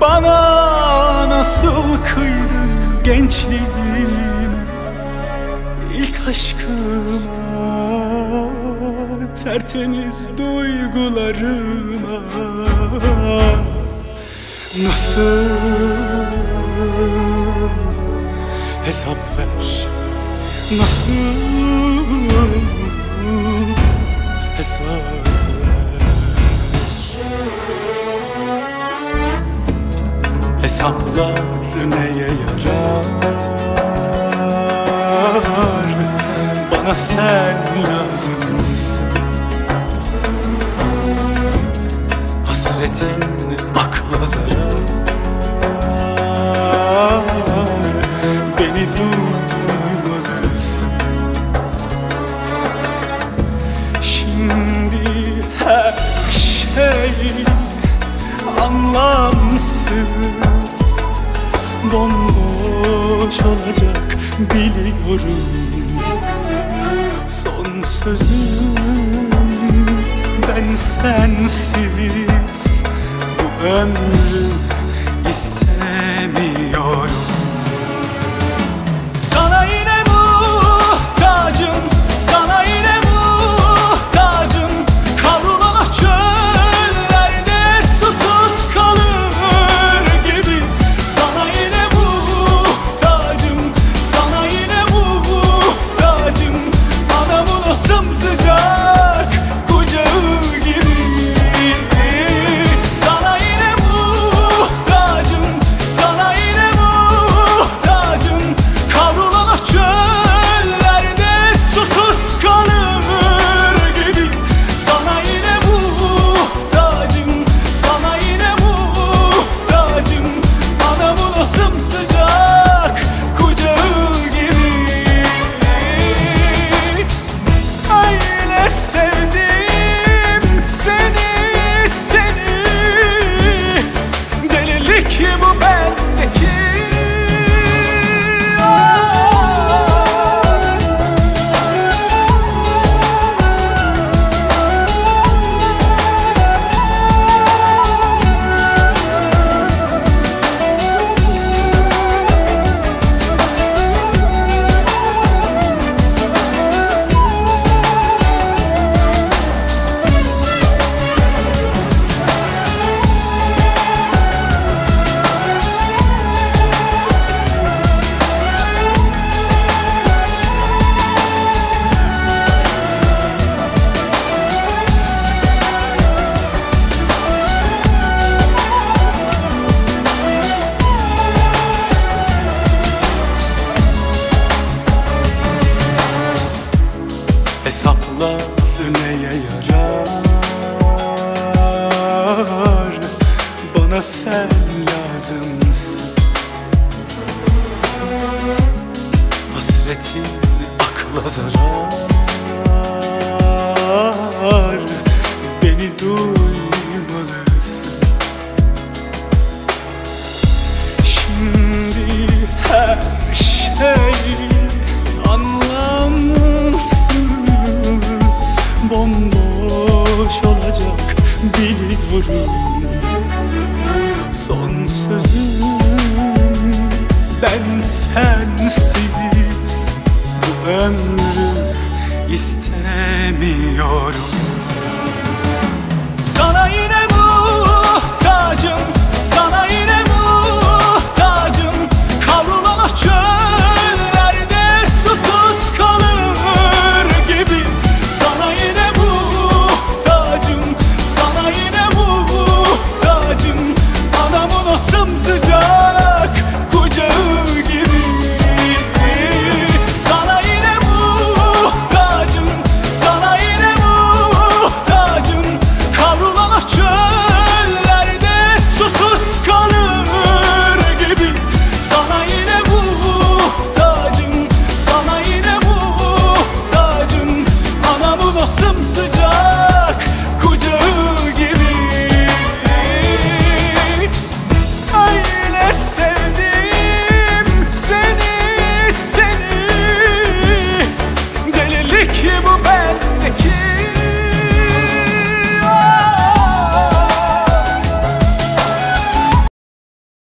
bana nasıl kıydın gençliğim? İlk aşkıma tertemiz duygularıma. Nasıl hesap ver? Nasıl hesap Hesaplar neye yarar? Bana sen lazımsın Hasretin akla zarar Bomboş olacak biliyorum. Son sözüm ben sensiz. Bu ömrü istemiyorum Hesapla neye yarar? Bana sen lazımsın. Hasretin akla zarar. Beni duymalısın biliyorum Son sözüm